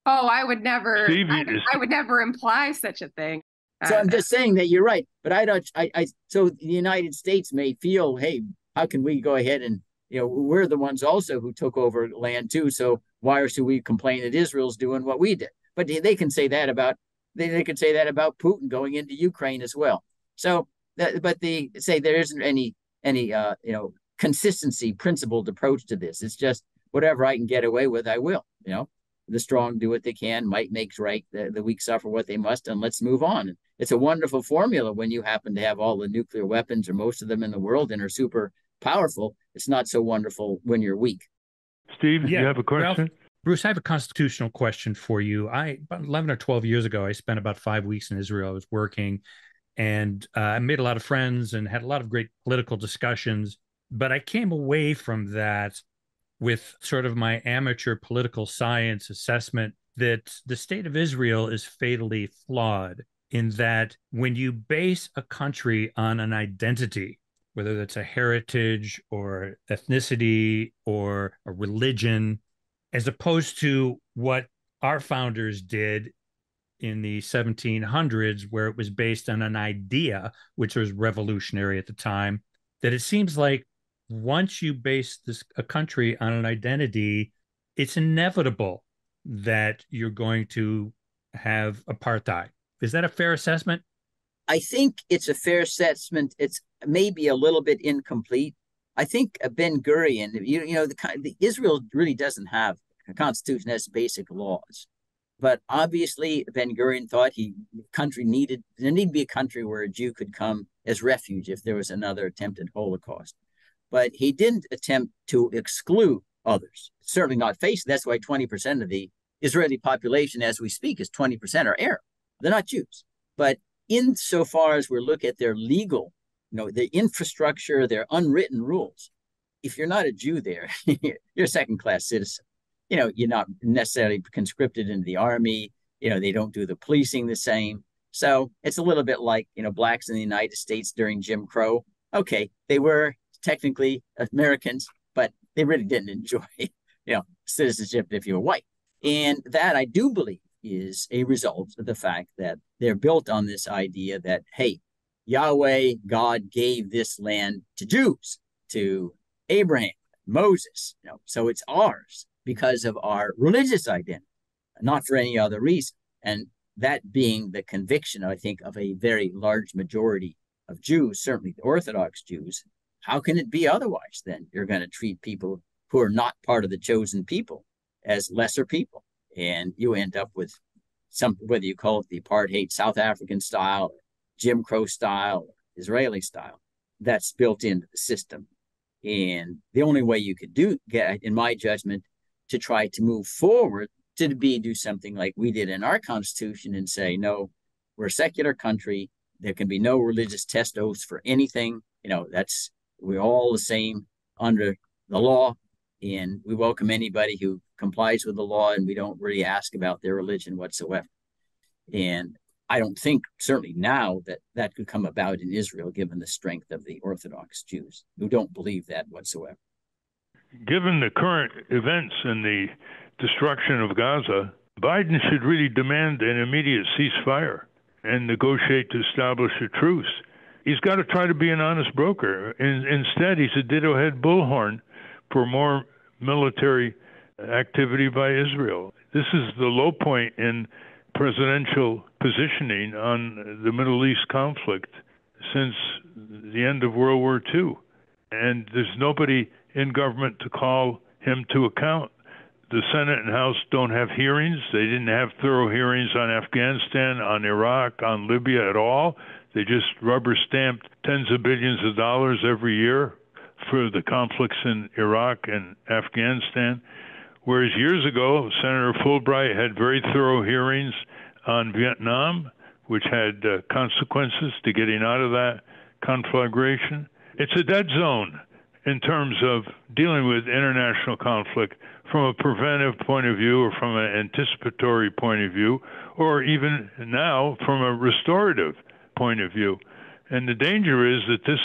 Oh, I would never. I, I, would never imply such a thing. So I'm just saying that you're right, but I don't. I, I so the United States may feel, hey, how can we go ahead and you know we're the ones also who took over land too. So why should we complain that Israel's doing what we did? But they can say that about they, they can say that about Putin going into Ukraine as well. So, that, but they say there isn't any any uh, you know consistency, principled approach to this. It's just whatever I can get away with, I will. You know, the strong do what they can, might makes right. The, the weak suffer what they must, and let's move on. It's a wonderful formula when you happen to have all the nuclear weapons or most of them in the world and are super powerful. It's not so wonderful when you're weak. Steve, yeah. you have a question? Ralph, Bruce, I have a constitutional question for you. I about 11 or 12 years ago, I spent about five weeks in Israel. I was working and uh, I made a lot of friends and had a lot of great political discussions. But I came away from that with sort of my amateur political science assessment that the state of Israel is fatally flawed in that when you base a country on an identity, whether that's a heritage or ethnicity or a religion, as opposed to what our founders did in the 1700s, where it was based on an idea, which was revolutionary at the time, that it seems like once you base this a country on an identity, it's inevitable that you're going to have apartheid. Is that a fair assessment? I think it's a fair assessment. It's maybe a little bit incomplete. I think Ben Gurion, you, you know, the, the Israel really doesn't have a constitution has basic laws. But obviously, Ben Gurion thought he country needed there needed to be a country where a Jew could come as refuge if there was another attempted Holocaust. But he didn't attempt to exclude others. Certainly not face. That's why 20% of the Israeli population, as we speak, is 20% are Arab. They're not Jews. But insofar as we look at their legal, you know, their infrastructure, their unwritten rules, if you're not a Jew there, [LAUGHS] you're a second class citizen you know, you're not necessarily conscripted into the army. You know, they don't do the policing the same. So it's a little bit like, you know, blacks in the United States during Jim Crow. Okay, they were technically Americans, but they really didn't enjoy, [LAUGHS] you know, citizenship if you were white. And that I do believe is a result of the fact that they're built on this idea that, hey, Yahweh, God gave this land to Jews, to Abraham, Moses, you know, so it's ours because of our religious identity, not for any other reason. And that being the conviction, I think, of a very large majority of Jews, certainly the Orthodox Jews, how can it be otherwise then? You're going to treat people who are not part of the chosen people as lesser people. And you end up with some, whether you call it the apartheid South African style, Jim Crow style, Israeli style, that's built into the system. And the only way you could do get, in my judgment, to try to move forward to be do something like we did in our constitution and say no we're a secular country there can be no religious test oaths for anything you know that's we're all the same under the law and we welcome anybody who complies with the law and we don't really ask about their religion whatsoever and i don't think certainly now that that could come about in israel given the strength of the orthodox jews who don't believe that whatsoever given the current events and the destruction of Gaza, Biden should really demand an immediate ceasefire and negotiate to establish a truce. He's got to try to be an honest broker. In, instead, he's a ditto head bullhorn for more military activity by Israel. This is the low point in presidential positioning on the Middle East conflict since the end of World War II. And there's nobody in government to call him to account. The Senate and House don't have hearings. They didn't have thorough hearings on Afghanistan, on Iraq, on Libya at all. They just rubber stamped tens of billions of dollars every year for the conflicts in Iraq and Afghanistan. Whereas years ago, Senator Fulbright had very thorough hearings on Vietnam, which had uh, consequences to getting out of that conflagration. It's a dead zone in terms of dealing with international conflict from a preventive point of view or from an anticipatory point of view, or even now from a restorative point of view. And the danger is that this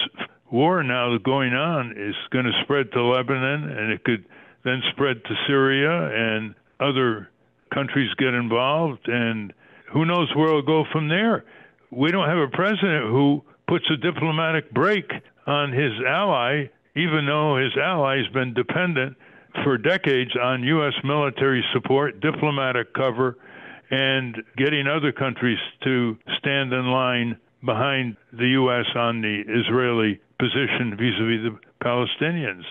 war now going on is going to spread to Lebanon and it could then spread to Syria and other countries get involved and who knows where it'll go from there. We don't have a president who puts a diplomatic brake on his ally even though his ally has been dependent for decades on U.S. military support, diplomatic cover, and getting other countries to stand in line behind the U.S. on the Israeli position vis a vis the Palestinians.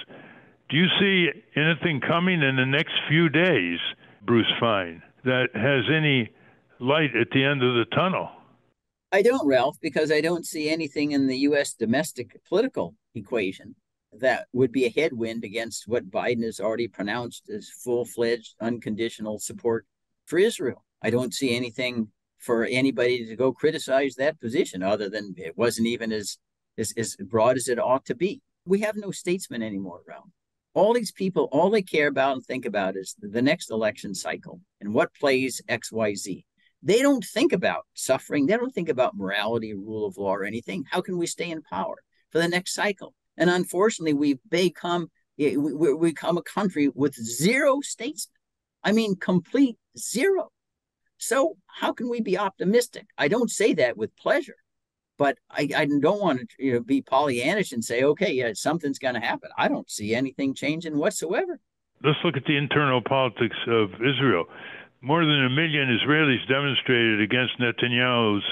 Do you see anything coming in the next few days, Bruce Fein, that has any light at the end of the tunnel? I don't, Ralph, because I don't see anything in the U.S. domestic political equation that would be a headwind against what Biden has already pronounced as full fledged, unconditional support for Israel. I don't see anything for anybody to go criticize that position other than it wasn't even as, as, as broad as it ought to be. We have no statesmen anymore around. All these people, all they care about and think about is the next election cycle and what plays XYZ. They don't think about suffering. They don't think about morality, rule of law, or anything. How can we stay in power? for the next cycle. And unfortunately, we've become we, we become a country with zero statesmen. I mean, complete zero. So how can we be optimistic? I don't say that with pleasure, but I, I don't want to you know, be Pollyannish and say, okay, yeah, something's going to happen. I don't see anything changing whatsoever. Let's look at the internal politics of Israel. More than a million Israelis demonstrated against Netanyahu's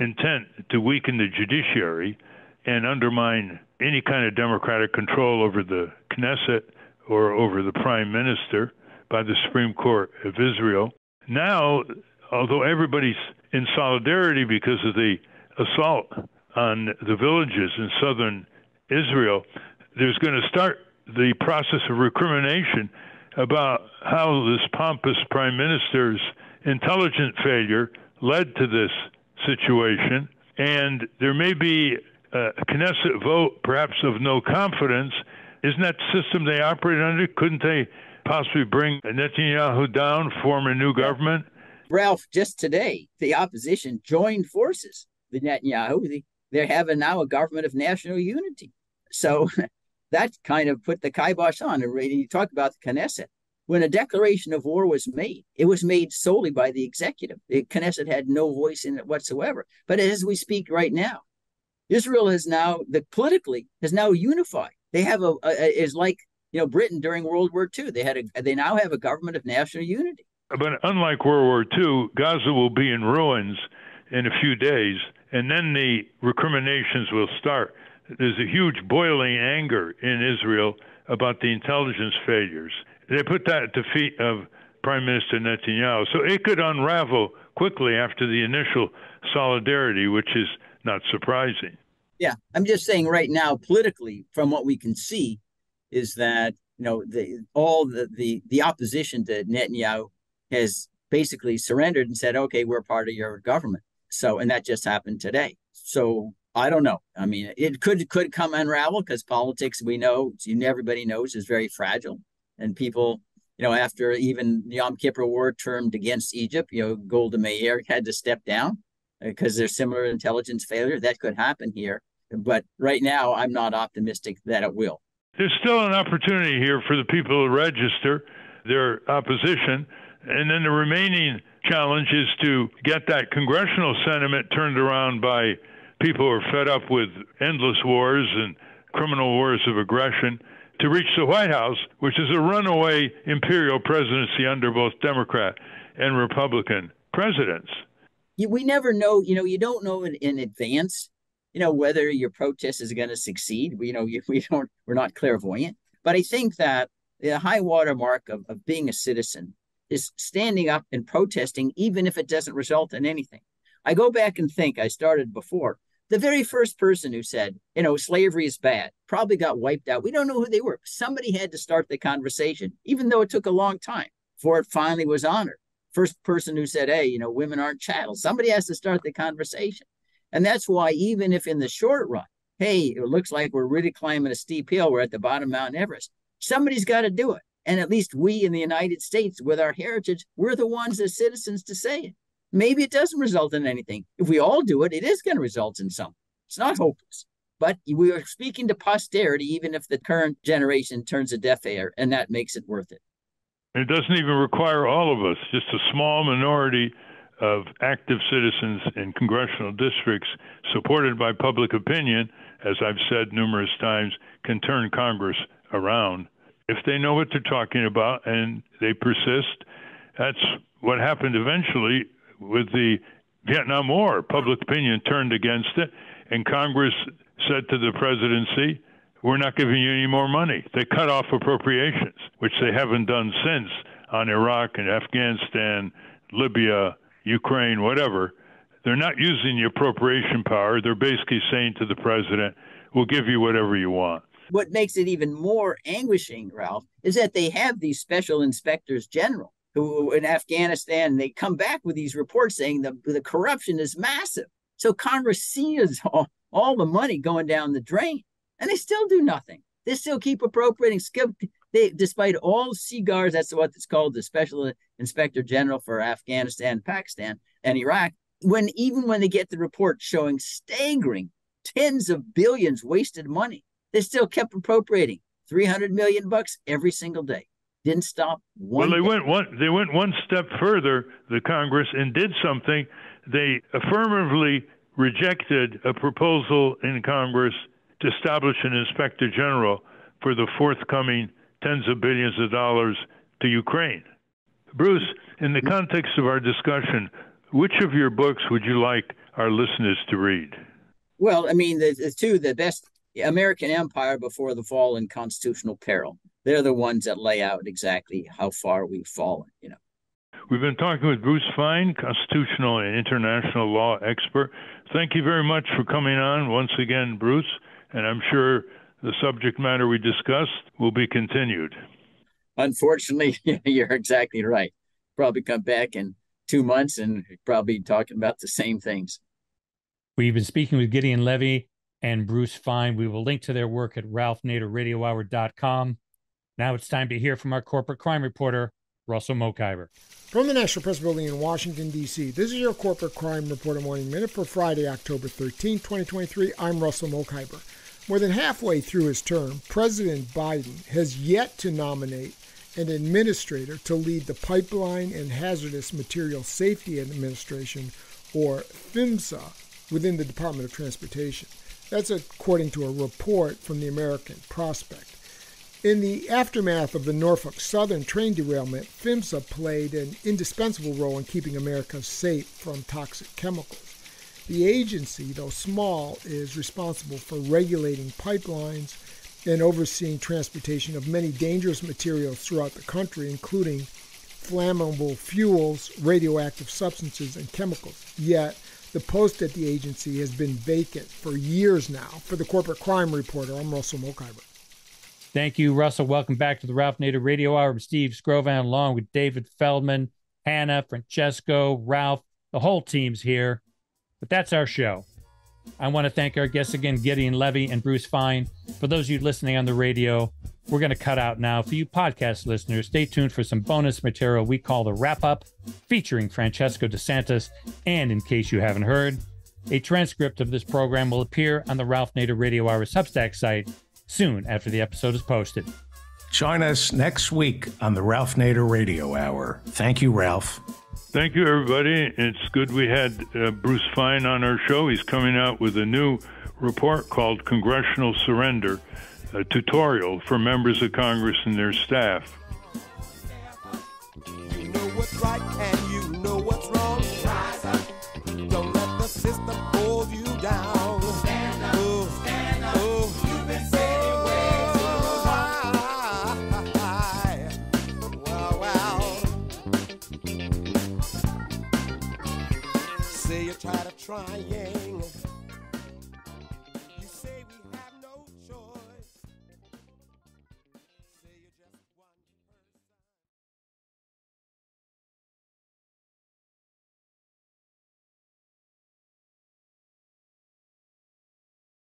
intent to weaken the judiciary and undermine any kind of democratic control over the Knesset or over the prime minister by the Supreme Court of Israel. Now, although everybody's in solidarity because of the assault on the villages in southern Israel, there's going to start the process of recrimination about how this pompous prime minister's intelligent failure led to this situation. And there may be a Knesset vote, perhaps of no confidence. Isn't that the system they operate under? Couldn't they possibly bring Netanyahu down, form a new government? Ralph, just today, the opposition joined forces with Netanyahu. They're having now a government of national unity. So [LAUGHS] that kind of put the kibosh on. And you talk about the Knesset. When a declaration of war was made, it was made solely by the executive. The Knesset had no voice in it whatsoever. But as we speak right now, Israel has now, the politically, has now unified. They have a, a is like you know Britain during World War II. They had a, they now have a government of national unity. But unlike World War II, Gaza will be in ruins in a few days, and then the recriminations will start. There's a huge boiling anger in Israel about the intelligence failures. They put that at the feet of Prime Minister Netanyahu. So it could unravel quickly after the initial solidarity, which is not surprising. Yeah, I'm just saying right now, politically, from what we can see, is that you know the all the the, the opposition to Netanyahu has basically surrendered and said, okay, we're part of your government. So, and that just happened today. So I don't know. I mean, it could could come unravel because politics, we know, everybody knows, is very fragile, and people, you know, after even the Yom Kippur War turned against Egypt, you know, Golda Meir had to step down uh, because there's similar intelligence failure. That could happen here. But right now, I'm not optimistic that it will. There's still an opportunity here for the people to register their opposition. And then the remaining challenge is to get that congressional sentiment turned around by people who are fed up with endless wars and criminal wars of aggression to reach the White House, which is a runaway imperial presidency under both Democrat and Republican presidents we never know, you know, you don't know it in advance, you know, whether your protest is going to succeed. We, you know, [LAUGHS] we don't, we're not clairvoyant. But I think that the high water mark of, of being a citizen is standing up and protesting, even if it doesn't result in anything. I go back and think, I started before. The very first person who said, you know, slavery is bad, probably got wiped out. We don't know who they were. Somebody had to start the conversation, even though it took a long time before it finally was honored first person who said, hey, you know, women aren't chattel. Somebody has to start the conversation. And that's why, even if in the short run, hey, it looks like we're really climbing a steep hill, we're at the bottom of Mount Everest, somebody's got to do it. And at least we in the United States, with our heritage, we're the ones as citizens to say it. Maybe it doesn't result in anything. If we all do it, it is going to result in something. It's not hopeless. But we are speaking to posterity, even if the current generation turns a deaf ear, and that makes it worth it. It doesn't even require all of us, just a small minority of active citizens in congressional districts supported by public opinion, as I've said numerous times, can turn Congress around. If they know what they're talking about and they persist, that's what happened eventually with the Vietnam War. Public opinion turned against it, and Congress said to the presidency, we're not giving you any more money. They cut off appropriations, which they haven't done since on Iraq and Afghanistan, Libya, Ukraine, whatever. They're not using the appropriation power. They're basically saying to the president, we'll give you whatever you want. What makes it even more anguishing, Ralph, is that they have these special inspectors general who in Afghanistan, they come back with these reports saying the, the corruption is massive. So Congress sees [LAUGHS] all, all the money going down the drain and they still do nothing. They still keep appropriating. They, despite all SIGARs, that's what it's called, the Special Inspector General for Afghanistan, Pakistan, and Iraq. When even when they get the report showing staggering tens of billions wasted money. They still kept appropriating 300 million bucks every single day. Didn't stop one. Well, they day. went one. They went one step further. The Congress and did something. They affirmatively rejected a proposal in Congress to establish an inspector general for the forthcoming tens of billions of dollars to Ukraine. Bruce, in the context of our discussion, which of your books would you like our listeners to read? Well, I mean, the, the two, the best American Empire before the fall and Constitutional Peril. They're the ones that lay out exactly how far we've fallen, you know. We've been talking with Bruce Fein, constitutional and international law expert. Thank you very much for coming on once again, Bruce, and I'm sure the subject matter we discussed will be continued. Unfortunately, [LAUGHS] you're exactly right. Probably come back in two months and probably talking about the same things. We've been speaking with Gideon Levy and Bruce Fein. We will link to their work at ralphnaderradiohour.com. Now it's time to hear from our corporate crime reporter, Russell Mokhiber. From the National Press Building in Washington, D.C., this is your Corporate Crime Reporter Morning Minute for Friday, October 13, 2023. I'm Russell Mokhiber. More than halfway through his term, President Biden has yet to nominate an administrator to lead the Pipeline and Hazardous Material Safety Administration, or PHMSA, within the Department of Transportation. That's according to a report from the American Prospect. In the aftermath of the Norfolk Southern train derailment, PHMSA played an indispensable role in keeping America safe from toxic chemicals. The agency, though small, is responsible for regulating pipelines and overseeing transportation of many dangerous materials throughout the country, including flammable fuels, radioactive substances, and chemicals. Yet, the post at the agency has been vacant for years now. For the Corporate Crime Reporter, I'm Russell Mokhiber. Thank you, Russell. Welcome back to the Ralph Nader Radio Hour with Steve Skrovan, along with David Feldman, Hannah, Francesco, Ralph. The whole team's here. But that's our show. I want to thank our guests again, Gideon Levy and Bruce Fein. For those of you listening on the radio, we're going to cut out now. For you podcast listeners, stay tuned for some bonus material we call the Wrap Up, featuring Francesco DeSantis. And in case you haven't heard, a transcript of this program will appear on the Ralph Nader Radio Hour Substack site soon after the episode is posted. Join us next week on the Ralph Nader Radio Hour. Thank you, Ralph. Thank you, everybody. It's good we had uh, Bruce Fein on our show. He's coming out with a new report called Congressional Surrender, a tutorial for members of Congress and their staff. You know trying.